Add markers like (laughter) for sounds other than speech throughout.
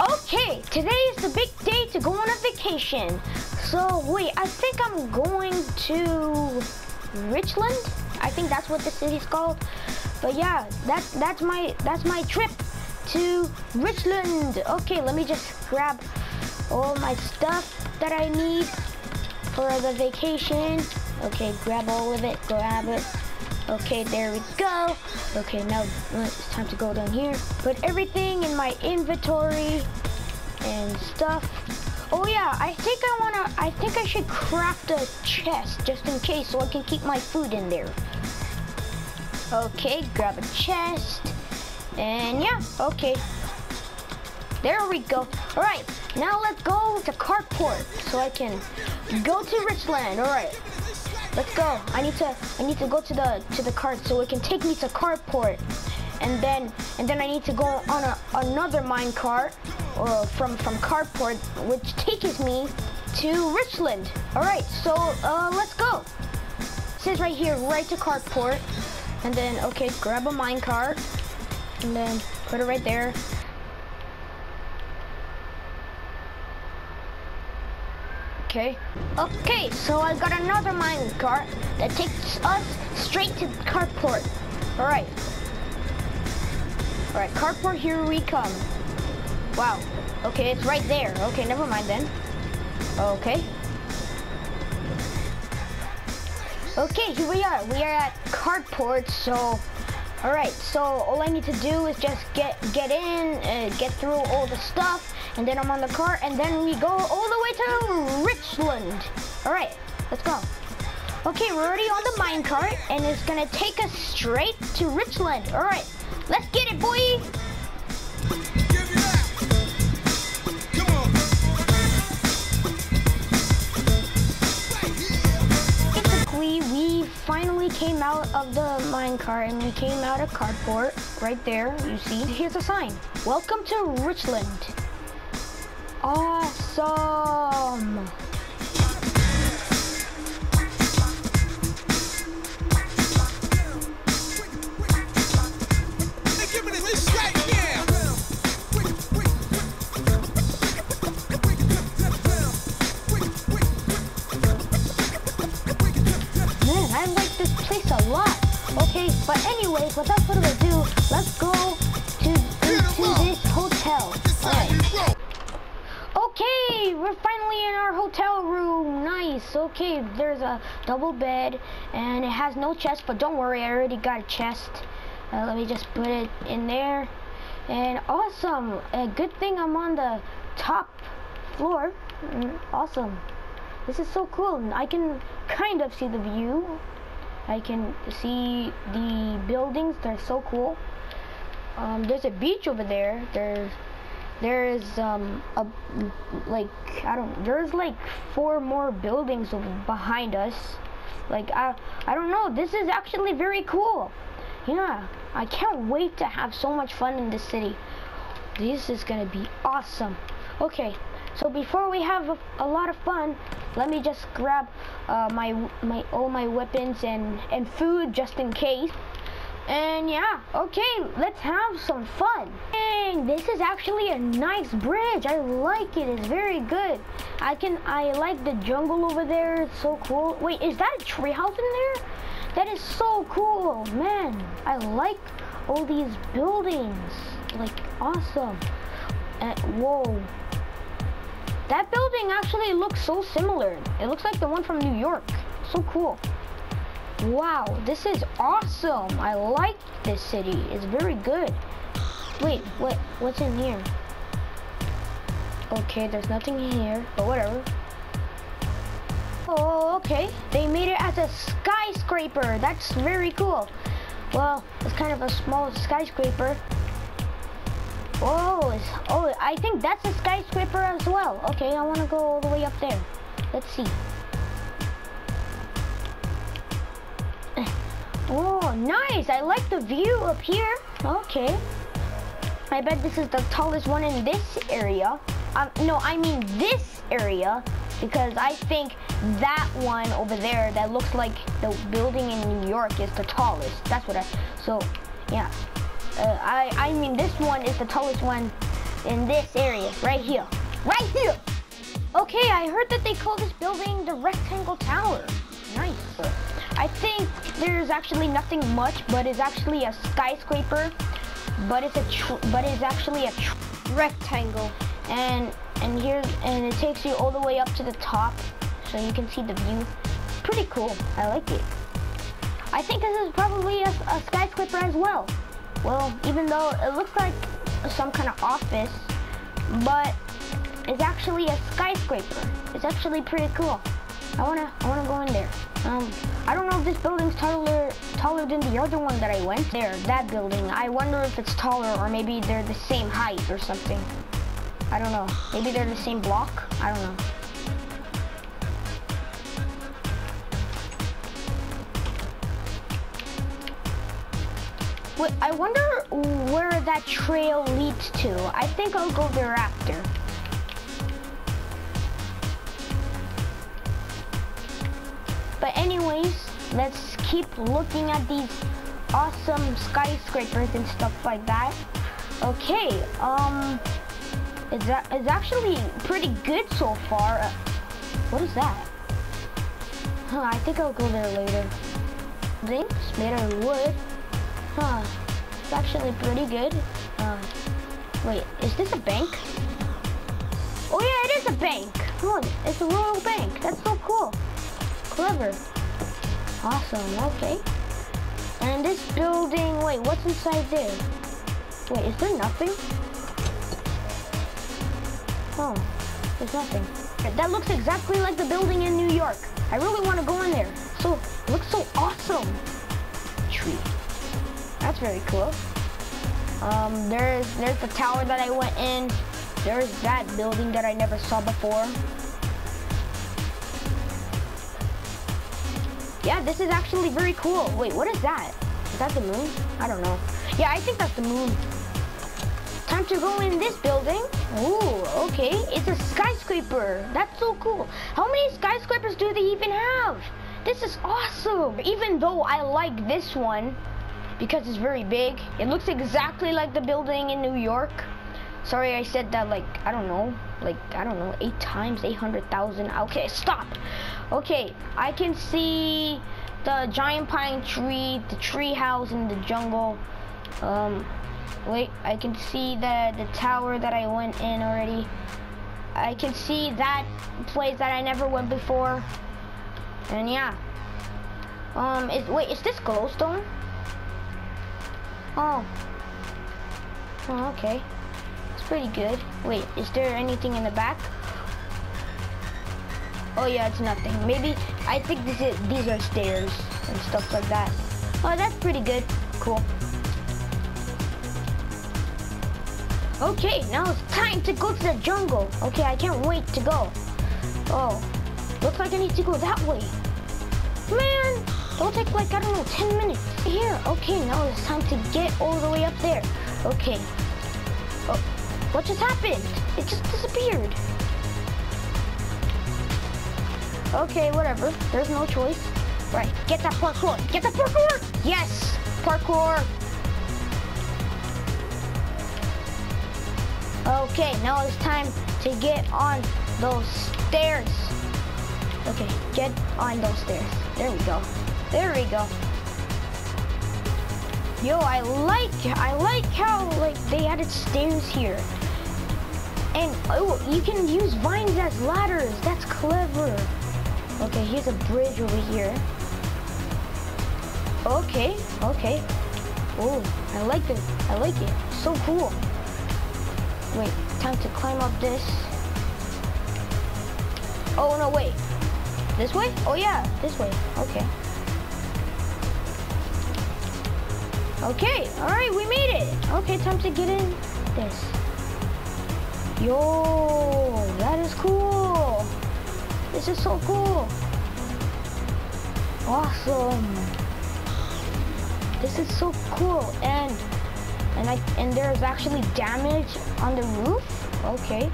Okay, today is the big day to go on a vacation. So wait, I think I'm going to Richland. I think that's what the city's called. But yeah, that that's my that's my trip to Richland. Okay, let me just grab all my stuff that I need for the vacation. Okay, grab all of it, grab it. Okay, there we go. Okay, now uh, it's time to go down here. Put everything in my inventory and stuff. Oh yeah, I think I wanna, I think I should craft a chest just in case so I can keep my food in there. Okay, grab a chest. And yeah, okay. There we go. All right, now let's go to Carport so I can go to Richland. All right. Let's go. I need to I need to go to the to the cart so it can take me to carport. And then and then I need to go on a, another mine cart or from from carport which takes me to Richland. All right. So uh, let's go. It says right here right to carport. And then okay, grab a mine cart and then put it right there. Okay. Okay, so I got another mine cart that takes us straight to the carport. Alright. Alright, carport, here we come. Wow. Okay, it's right there. Okay, never mind then. Okay. Okay, here we are. We are at carport, so all right, so all I need to do is just get get in, uh, get through all the stuff, and then I'm on the car, and then we go all the way to Richland. All right, let's go. Okay, we're already on the mine cart, and it's gonna take us straight to Richland. All right, let's get it, boy. we finally came out of the minecart and we came out of carport right there you see here's a sign welcome to richland awesome Man, I like this place a lot. Okay, But anyways, without further ado, our hotel room. Nice. Okay, there's a double bed and it has no chest, but don't worry, I already got a chest. Uh, let me just put it in there. And awesome. A good thing I'm on the top floor. Mm, awesome. This is so cool. I can kind of see the view. I can see the buildings. They're so cool. Um, there's a beach over there. There's there is um, a like I don't there's like four more buildings behind us. Like I I don't know. This is actually very cool. Yeah, I can't wait to have so much fun in this city. This is gonna be awesome. Okay, so before we have a, a lot of fun, let me just grab uh, my my all my weapons and and food just in case. And yeah, okay, let's have some fun. Dang, this is actually a nice bridge. I like it. It's very good. I can I like the jungle over there. It's so cool. Wait, is that a treehouse in there? That is so cool, man. I like all these buildings. Like awesome. And, whoa. That building actually looks so similar. It looks like the one from New York. So cool. Wow, this is awesome. I like this city. It's very good. Wait, what? What's in here? Okay, there's nothing here, but whatever. Oh, okay. They made it as a skyscraper. That's very cool. Well, it's kind of a small skyscraper, Oh, oh, I think that's a skyscraper as well. Okay, I want to go all the way up there. Let's see. Oh, nice. I like the view up here. Okay. I bet this is the tallest one in this area. Um, no, I mean this area because I think that one over there that looks like the building in New York is the tallest. That's what I, so yeah. Uh, I, I mean, this one is the tallest one in this area, right here. Right here! Okay, I heard that they call this building the Rectangle Tower. Nice. I think there's actually nothing much, but it's actually a skyscraper, but it's a but it's actually a rectangle, and and here and it takes you all the way up to the top, so you can see the view. Pretty cool. I like it. I think this is probably a, a skyscraper as well. Well, even though it looks like some kind of office, but it's actually a skyscraper. It's actually pretty cool. I wanna, I wanna go in there. Um, I don't know if this building's taller, taller than the other one that I went there. That building. I wonder if it's taller or maybe they're the same height or something. I don't know. Maybe they're the same block. I don't know. Wait, I wonder where that trail leads to. I think I'll go there after. But anyways, let's keep looking at these awesome skyscrapers and stuff like that. Okay, um, it's, it's actually pretty good so far. Uh, what is that? Huh, I think I'll go there later. Things made out of wood. Huh. It's actually pretty good. Uh, wait, is this a bank? Oh yeah, it is a bank. Look, it's a Royal Bank. That's so cool. Clever. Awesome, okay. And this building, wait, what's inside there? Wait, is there nothing? Oh, there's nothing. That looks exactly like the building in New York. I really want to go in there. So, it looks so awesome. Tree. That's very cool. Um, there's there's the tower that I went in. There's that building that I never saw before. Yeah, this is actually very cool. Wait, what is that? Is that the moon? I don't know. Yeah, I think that's the moon. Time to go in this building. Ooh, okay. It's a skyscraper. That's so cool. How many skyscrapers do they even have? This is awesome. Even though I like this one, because it's very big. It looks exactly like the building in New York. Sorry, I said that like, I don't know, like, I don't know, eight times, 800,000. Okay, stop. Okay, I can see the giant pine tree, the tree house in the jungle. Um, wait, I can see the, the tower that I went in already. I can see that place that I never went before. And yeah. Um, is, wait, is this glowstone? Oh. Oh, okay. It's pretty good. Wait, is there anything in the back? Oh yeah, it's nothing. Maybe, I think this is, these are stairs and stuff like that. Oh, that's pretty good. Cool. Okay, now it's time to go to the jungle. Okay, I can't wait to go. Oh, looks like I need to go that way. Man, It'll take like, I don't know, 10 minutes. Here, okay, now it's time to get all the way up there. Okay. Oh, what just happened? It just disappeared. Okay, whatever. There's no choice. Right, get that parkour. Get that parkour! Yes! Parkour! Okay, now it's time to get on those stairs. Okay, get on those stairs. There we go. There we go. Yo, I like, I like how, like, they added stairs here. And, oh, you can use vines as ladders. That's clever. Okay, here's a bridge over here. Okay, okay. Oh, I like it. I like it. So cool. Wait, time to climb up this. Oh, no, wait. This way? Oh, yeah, this way. Okay. Okay, all right, we made it. Okay, time to get in this. Yo, that is cool. This is so cool. Awesome. This is so cool. And and I and there's actually damage on the roof. Okay.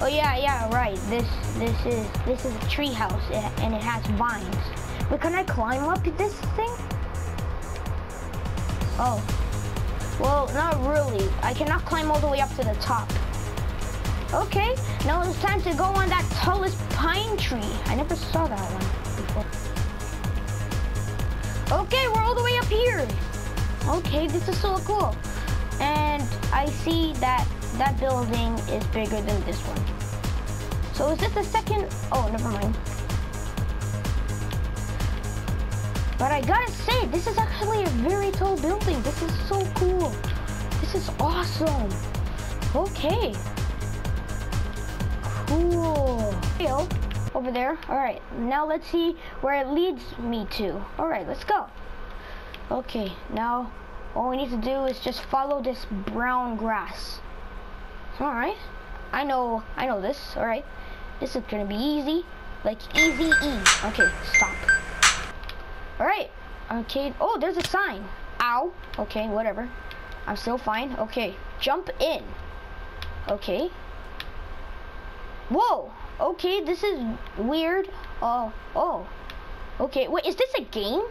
Oh yeah, yeah, right. This this is this is a tree house eh, and it has vines. But can I climb up this thing? Oh. Well, not really. I cannot climb all the way up to the top. Okay, now it's time to go on that tallest pine tree. I never saw that one before. Okay, we're all the way up here. Okay, this is so cool. And I see that that building is bigger than this one. So is this the second? Oh, never mind. But I gotta say, this is actually a very tall building. This is so cool. This is awesome. Okay. Cool. Over there. All right, now let's see where it leads me to. All right, let's go. Okay, now all we need to do is just follow this brown grass. All right. I know, I know this. All right. This is gonna be easy. Like easy E. Okay, stop. All right. Okay. Oh, there's a sign. Ow. Okay, whatever. I'm still fine. Okay, jump in. Okay. Whoa. Okay, this is weird. Oh, oh. Okay, wait, is this a game?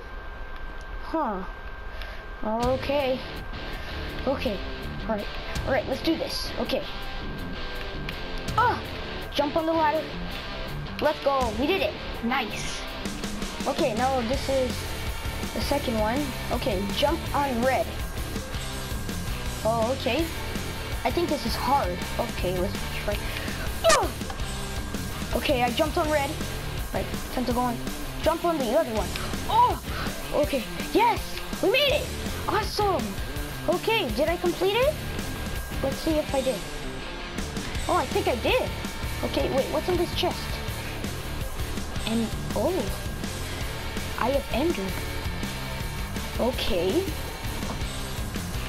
Huh. Okay. Okay. Alright. Alright, let's do this. Okay. Oh! Jump on the ladder. Let's go. We did it. Nice. Okay, now this is the second one. Okay, jump on red. Oh, okay. I think this is hard. Okay, let's try. Oh! Okay, I jumped on red. Right, time to go on. Jump on the other one. Oh! Okay, yes! We made it! Awesome! Okay, did I complete it? Let's see if I did. Oh, I think I did. Okay, wait, what's in this chest? And, oh. I have entered. Okay.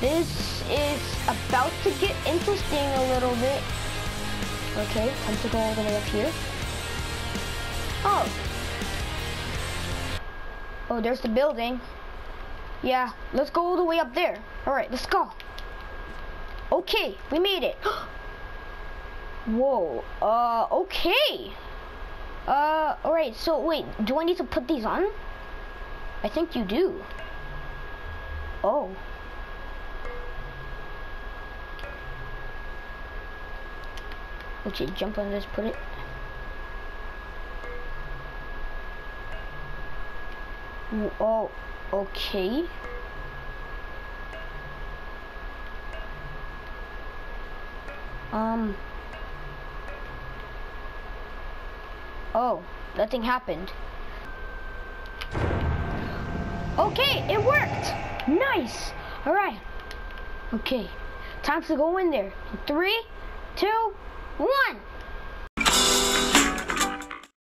This is about to get interesting a little bit. Okay, time to go all the way up here. Oh. Oh, there's the building. Yeah, let's go all the way up there. All right, let's go. Okay, we made it. (gasps) Whoa, uh, okay. Uh, all right, so wait, do I need to put these on? I think you do. Oh. Okay, jump on this, put it. Oh, okay. Um. Oh, nothing happened. Okay, it worked. Nice. All right. Okay, time to go in there. Three, two, one.